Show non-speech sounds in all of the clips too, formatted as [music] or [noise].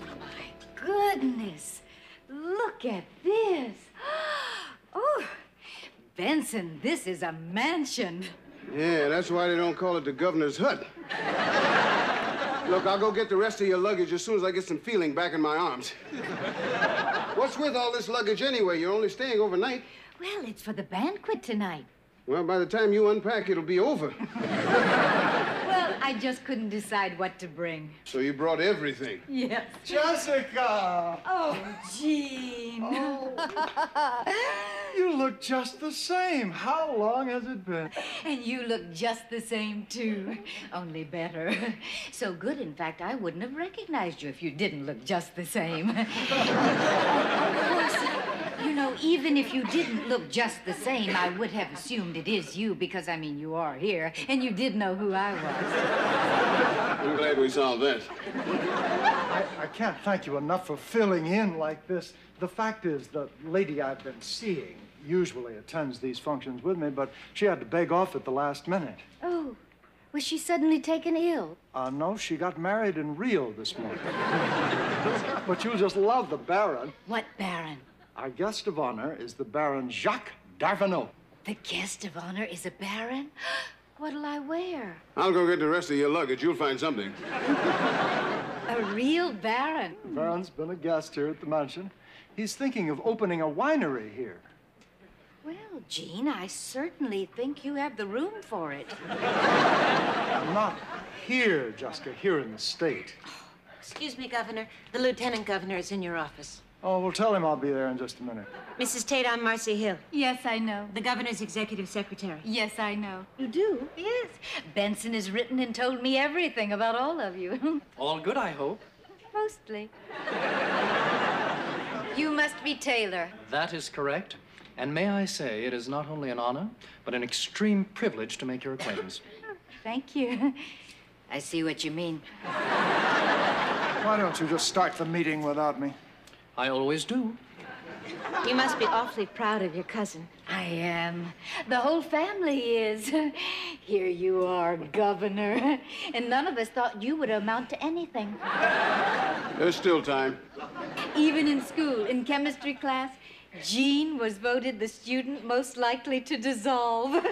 My goodness, look at this. [gasps] Oh, Benson, this is a mansion. Yeah, that's why they don't call it the governor's hut. Look, I'll go get the rest of your luggage as soon as I get some feeling back in my arms. What's with all this luggage anyway? You're only staying overnight. Well, it's for the banquet tonight. Well, by the time you unpack, it'll be over. Well, I just couldn't decide what to bring. So you brought everything. Yes. Jessica! Oh, Gene. Oh. You look just the same. How long has it been? And you look just the same, too. Only better. So good, in fact, I wouldn't have recognized you if you didn't look just the same. [laughs] of course, you know, even if you didn't look just the same, I would have assumed it is you because, I mean, you are here, and you did know who I was. I'm glad we solved that. I, I can't thank you enough for filling in like this. The fact is, the lady I've been seeing usually attends these functions with me, but she had to beg off at the last minute. Oh, was she suddenly taken ill? Uh, no, she got married in Rio this morning. [laughs] but you'll just love the Baron. What Baron? Our guest of honor is the Baron Jacques Darvanot. The guest of honor is a Baron? [gasps] What'll I wear? I'll go get the rest of your luggage. You'll find something. [laughs] A real Baron. The Baron's been a guest here at the mansion. He's thinking of opening a winery here. Well, Gene, I certainly think you have the room for it. [laughs] I'm Not here, Jessica, here in the state. Excuse me, Governor. The Lieutenant Governor is in your office. Oh, well, tell him I'll be there in just a minute. Mrs. Tate, I'm Marcy Hill, Yes, I know. the Governor's Executive Secretary. Yes, I know. You do? Yes. Benson has written and told me everything about all of you. [laughs] All good, I hope. Mostly. you must be Taylor. That is correct. And may I say, it is not only an honor, but an extreme privilege to make your acquaintance. [laughs] Thank you. I see what you mean. Why don't you just start the meeting without me? I always do. You must be awfully proud of your cousin. I am. The whole family is. [laughs] Here you are, Governor. And none of us thought you would amount to anything. There's still time. Even in school, in chemistry class, Gene was voted the student most likely to dissolve. [laughs]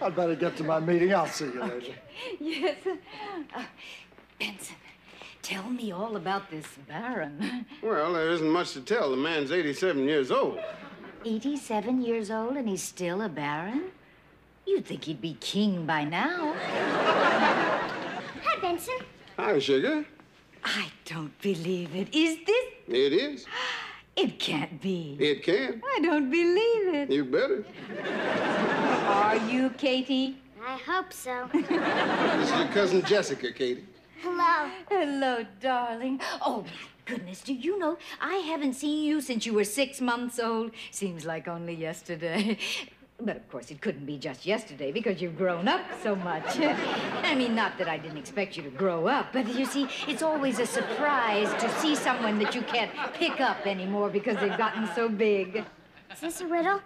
I'd better get to my meeting. I'll see you later. [laughs] yes. Uh, Benson, tell me all about this Baron. Well, there isn't much to tell. The man's 87 years old. 87 years old and he's still a Baron? You'd think he'd be king by now. Hi, Benson. Hi, sugar. I don't believe it. Is this? It is. It can't be. It can. I don't believe it. You better. Are you, Katie? I hope so. This is your cousin Jessica, Katie. Hello. Hello, darling. Oh, my goodness, do you know I haven't seen you since you were six months old? Seems like only yesterday. But of course, it couldn't be just yesterday because you've grown up so much. [laughs] I mean, not that I didn't expect you to grow up, but you see, it's always a surprise to see someone that you can't pick up anymore because they've gotten so big. Is this a riddle?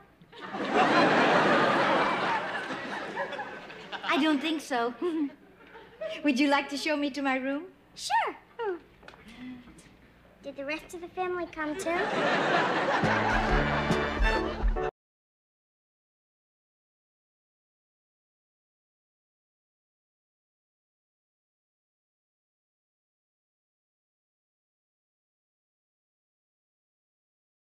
I don't think so. [laughs] Would you like to show me to my room? Sure. Oh. Did the rest of the family come too? [laughs]